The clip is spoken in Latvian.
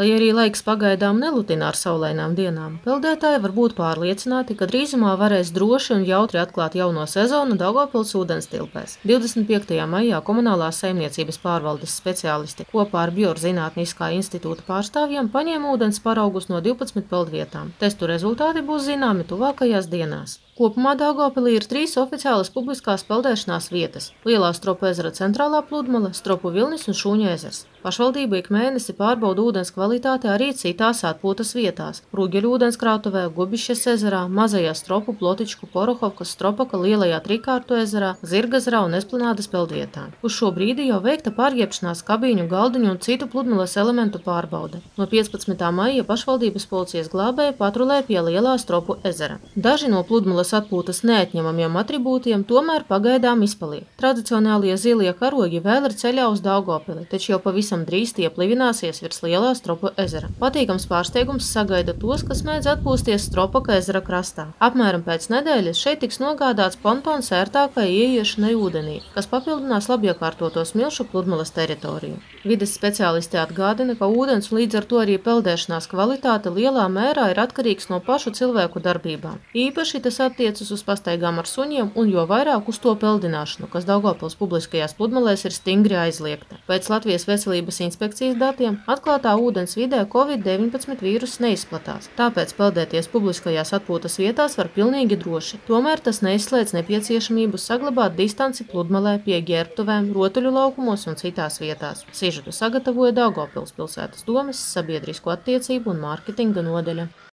Lai arī laiks pagaidām nelutina ar saulainām dienām, peldētāji var būt pārliecināti, ka drīzumā varēs droši un jautri atklāt jauno sezonu Daugavpils ūdens tilpēs. 25. maijā komunālās saimniecības pārvaldes speciālisti kopā ar Biorzinātniskā institūta pārstāvjiem paņēma ūdens paraugus no 12 peldvietām. Testu rezultāti būs zināmi tuvākajās dienās. Kopumā Daugavpilī ir trīs oficiālas publiskās peldēšanās vietas - Lielā Stropu ezera centrālā pludmale, Stropu vilnis un Šūņa ezers. Pašvaldība ik mēnesi pārbauda ūdens kvalitāti arī citās atpūtas vietās - Rūģeļu ūdenskrātuvē, Gubišas ezerā, Mazajā Stropu, Plotičku, Porohovkas, Stropaka, Lielajā Trikārtu ezerā, Zirgazerā un Esplanādas peldvietā. Uz šo brīdi jau veikta pāriepšanās kabīņu, galdiņu un citu pludmales elementu pārbaude. No 15. maija pašvaldības policijas glābēji patrulē pie Lielā Stropu ezera. Daži no pludmales atpūtas neatņemamiem atribūtiem tomēr pagaidām izpaliek. Tradicionālie zilie karogi vēl ir ceļā uz Daugavpili, taču jau pavisam drīz tie plivināsies virs Lielā Stropu ezera. Patīkams pārsteigums sagaida tos, kas mēdz atpūsties Stropaka ezera krastā. Apmēram pēc nedēļas šeit tiks nogādāts pontons ērtākai ieiešanai ūdenī, kas papildinās labiekārtoto smilšu pludmales teritoriju. Vides speciālisti atgādina, ka ūdens un līdz ar to arī peldēšanās kvalitāte lielā mērā ir atkarīgs no pašu cilvēku darbībām. Īpaši tas attiecas uz pastaigām ar suņiem un jo vairāk uz to peldināšanu, kas Daugavpils publiskajās pludmalēs ir stingri aizliegta. Pēc Latvijas veselības inspekcijas datiem atklātā ūdens vidē Covid-19 vīrus neizplatās, tāpēc peldēties publiskajās atpūtas vietās var pilnīgi droši. Tomēr tas neizslēdz nepieciešamību saglabāt distanci pludmalē pie ģērbtuvēm, rotaļu laukumos un citās vietās. Sižetu sagatavoja Daugavpils pilsētas domes sabiedrisko attiecību un mārketinga nodeļa.